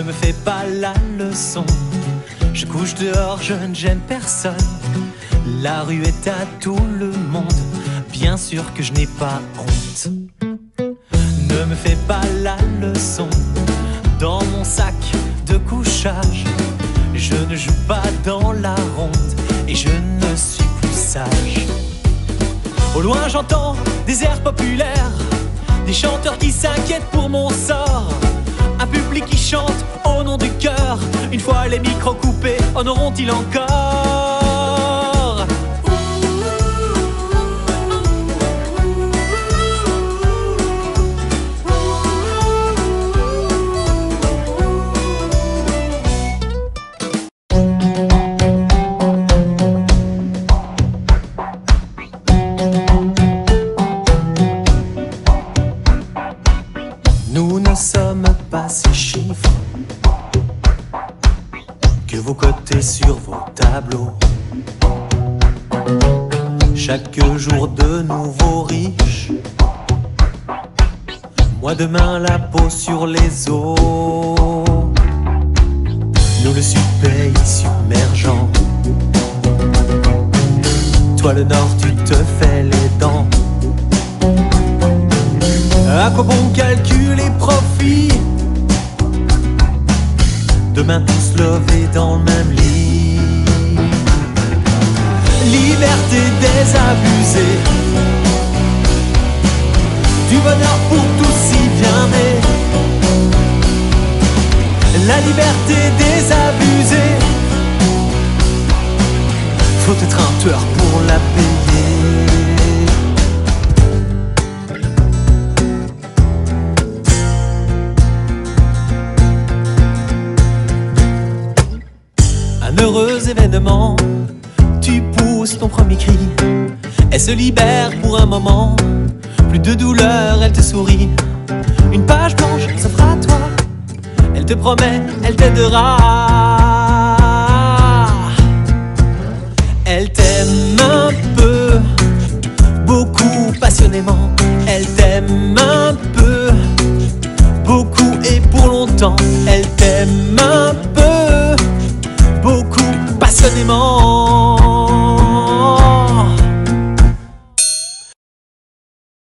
Ne me fais pas la leçon. Je couche dehors, je ne gêne personne. La rue est à tout le monde. Bien sûr que je n'ai pas honte. Ne me fais pas la leçon. Dans mon sac de couchage, je ne joue pas dans la ronde et je ne suis plus sage. Au loin, j'entends des airs populaires, des chanteurs qui s'inquiètent pour mon sort. Un public qui chante au nom du cœur. Une fois les micros coupés, en auront-ils encore? Ne sommes pas ces chiffres que vous cotez sur vos tableaux. Chaque jour de nouveaux riches. Moi demain la peau sur les os. Nous le pays submergent. Toi le nord tu te fais les dents. À quoi bon calculer profit Demain tous lovés dans le même lit. Liberté désabusée Du bonheur pour tous si bien né La liberté désabusée Faut être un tueur pour la payer heureux événement, tu pousses ton premier cri. Elle se libère pour un moment, plus de douleur, elle te sourit. Une page blanche s'offre à toi, elle te promet, elle t'aidera. Elle t'aime un peu, beaucoup passionnément. Elle t'aime un peu, beaucoup et pour longtemps. Elle t'aime un peu beaucoup passionnément.